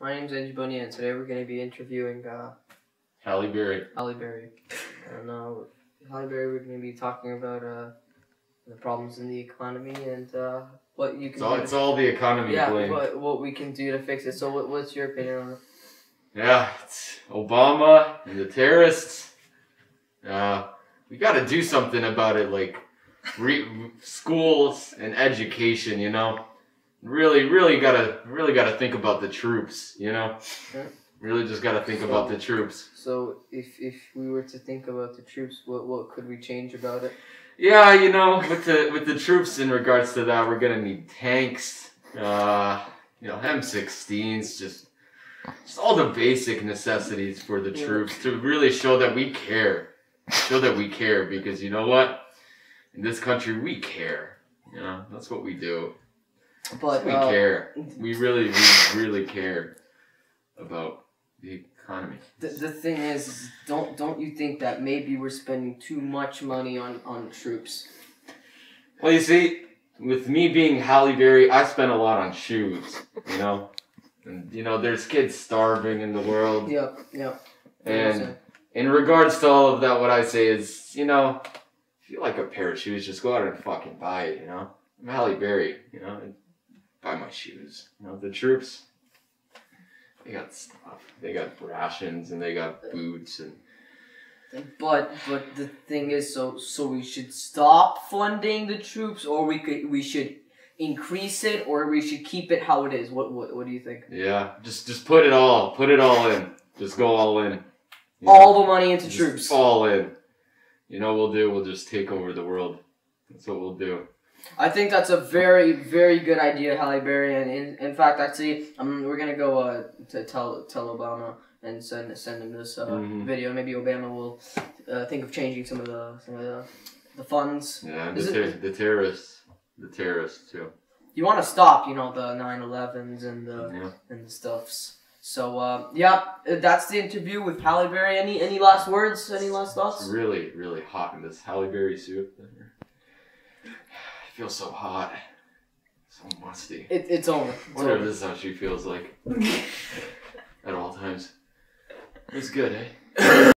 My name's Angie Bonilla, and today we're going to be interviewing uh, Halle Berry. Halle Berry. And uh, Halle Berry, we're going to be talking about uh, the problems in the economy and uh, what you It's can all, do. it's all the economy yeah, blame. what, what we can do to fix it. So, what, what's your opinion on it? Yeah, it's Obama and the terrorists. Uh, we got to do something about it, like re- schools and education. You know, really, really gotta, really gotta think about the troops. You know, Yeah. really just gotta think about the troops. So, if, if we were to think about the troops, what, what could we change about it? Yeah, you know, with the with the troops in regards to that, we're gonna need tanks. Uh, you know, M16s, just just all the basic necessities for the Yeah. troops to really show that we care, show that we care. Because you know what, in this country, we care. You know, that's what we do. But we uh, care. We really, we really care about the economy. The, the thing is, don't don't you think that maybe we're spending too much money on, on troops? Well, you see, with me being Halle Berry, I spend a lot on shoes. You know, and you know, there's kids starving in the world, Yep, yep. and in regards to all of that, what I say is, you know, if you like a pair of shoes, just go out and fucking buy it. You know, I'm Halle Berry. You know, buy my shoes. You know, the troops. They got stuff. They got rations and they got boots and But but the thing is, so so we should stop funding the troops, or we could we should increase it, or we should keep it how it is. What what what do you think? yeah, just just put it all, put it all in. Just go all in. you know? All the money into troops. All in. You know what we'll do? We'll just take over the world. That's what we'll do. I think that's a very very good idea, Halle Berry. And in, in fact, actually, um, we're gonna go uh, to tell tell Obama and send send him this uh, Mhm. video. Maybe Obama will uh, think of changing some of the some of the, the funds. Yeah, the, it- the terrorists. The terrorists too. You want to stop, you know, the 9/11s and the Yeah. and the stuffs. So uh, yeah, uh, that's the interview with Halle Berry. Any any last words? Any last It's thoughts? really, really hot in this Halle Berry suit. I feel so hot. So musty. It, it's over. It's wonder if this is how she feels like at all times. It's good, eh?